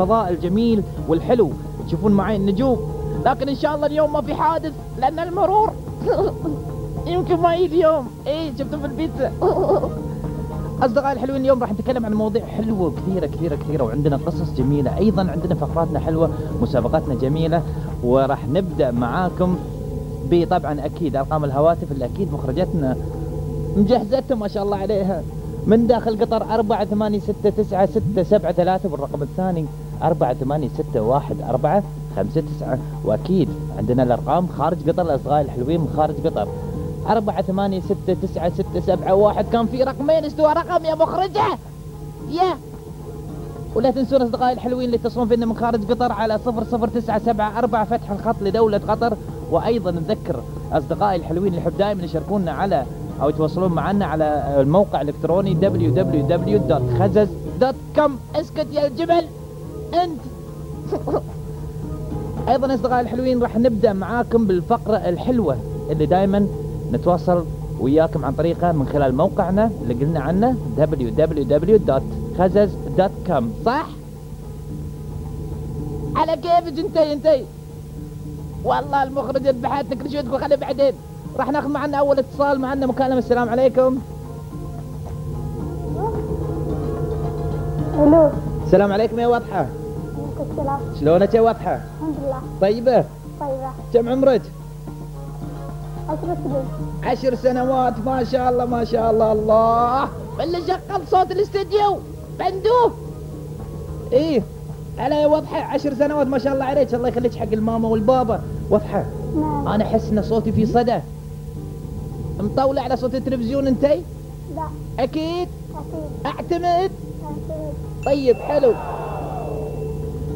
الفضاء الجميل والحلو. تشوفون معي النجوم. لكن إن شاء الله اليوم ما في حادث لأن المرور يمكن ما يجي اليوم. إيه شفتوا في البيتزا أصدقائي الحلوين اليوم راح نتكلم عن مواضيع حلوة كثيرة كثيرة كثيرة وعندنا قصص جميلة أيضا عندنا فقراتنا حلوة مسابقاتنا جميلة وراح نبدأ معاكم بطبعا أكيد أرقام الهواتف اللي أكيد مخرجتنا مجهزتها ما شاء الله عليها. من داخل قطر أربعة ثمانية ستة تسعة ستة سبعة ثلاثة والرقم الثاني أربعة ثمانية ستة واحد أربعة خمسة تسعة. وأكيد عندنا الأرقام خارج قطر الأصدقاء الحلوين من خارج قطر. أربعة ثمانية ستة تسعة ستة سبعة واحد. كان في رقمين استوى رقم يا مخرجة! يا! ولا تنسون أصدقائي الحلوين اللي يتصلون فينا من خارج قطر على صفر صفر تسعة سبعة أربعة فتح الخط لدولة قطر. وأيضا نذكر أصدقائي الحلوين اللي يحب دائما يشاركونا على أو يتواصلون معنا على الموقع الإلكتروني www.khazaz.com اسكت يا الجبل أنت. أيضا أصدقائي الحلوين راح نبدأ معاكم بالفقرة الحلوة اللي دائما نتواصل وياكم عن طريقها من خلال موقعنا اللي قلنا عنه www.khazaz.com صح؟ على كيفك انتي انتي والله المخرج بحياتك رشوتك وخلي بعدين. راح ناخذ معنا أول اتصال معنا مكالمة. السلام عليكم. ألو. السلام عليكم يا واضحة. السلام شلونك يا واضحه الحمد لله. طيبة. طيبة. كم عمرك؟ عشر سنين. عشر سنوات ما شاء الله ما شاء الله الله. اللي شغل صوت الاستديو. بندوه إيه. على يا واضحه عشر سنوات ما شاء الله عليك. الله يخليك حق الماما والبابا. واضحه نعم. أنا أحس إن صوتي في صدى. مطولع على صوت التلفزيون انتي لا. أكيد؟ أكيد. أعتمد. أكيد طيب حلو.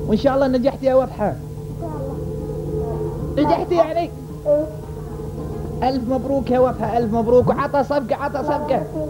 وإن شاء الله نجحت يا واضحه إن شاء الله. نجحت يعني ألف مبروك يا واضحه ألف مبروك. وعطى صفقة عطى صفقة. أكيد